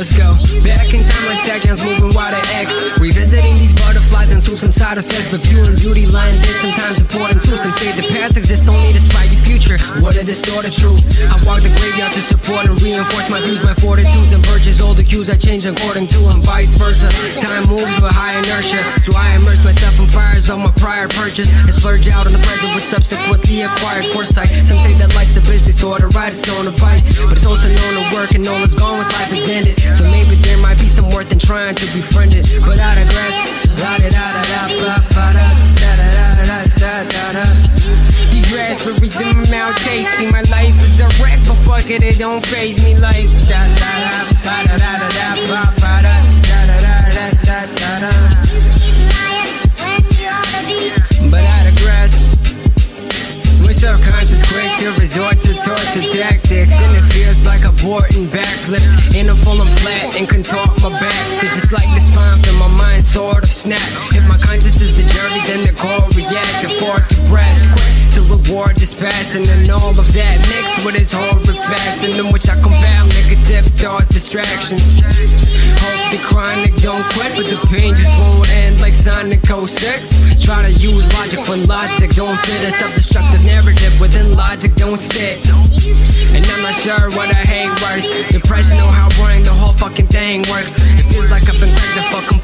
Let's go. Back in time like seconds moving water. X. Revisiting these butterflies and some side effects. But viewing beauty lying there sometimes important too. Some say the past exists only the spite future. What a distorted truth. I walk the graveyard to support and reinforce my views, my fortitudes, and purchase all the cues I change according to and vice versa. Time moves with high inertia. So I immerse myself in fires on my prior purchase and splurge out on the present with subsequently acquired foresight. Some say that life's a business all the ride it's known to fight. But it's also known to work and all is gone once life is ended be some trying to befriend it. But I digress. La da da da da da da da da da da da. Raspberries in my mouth tasty. My life is a wreck, but fuck it, it don't faze me like da da da da da da da da da da da da da. But I digress. My subconscious quick to resort to torture tactics And it feels like aborting backflip In a full and flat and contort my back snap. If my conscience is the jury then the core react. Fork to brash quick to reward this passion And all of that. Mixed with his horrid fashion In which I compound negative thoughts, distractions. Hope the chronic don't quit But the pain just won't end like Sonic 06 Try to use logic when logic don't fit. A self-destructive narrative within logic don't stick. And I'm not sure what I hate worse. Depression or how boring the whole fucking thing works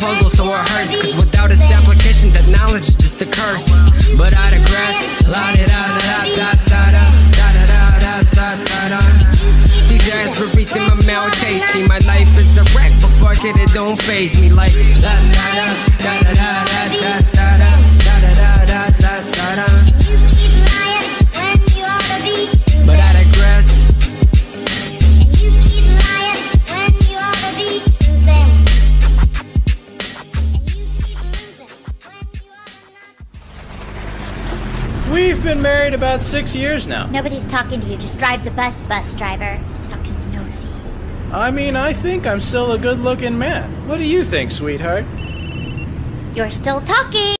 puzzle so it hurts Cause without its application that knowledge is just a curse But I digress La da da da da da da da da da da da da These raspberries in my mouth tasty My life is a wreck but fuck it it don't faze me like da da da da da da da da da We've been married about six years now. Nobody's talking to you. Just drive the bus, bus driver. Fucking nosy. I mean, I think I'm still a good looking man. What do you think, sweetheart? You're still talking.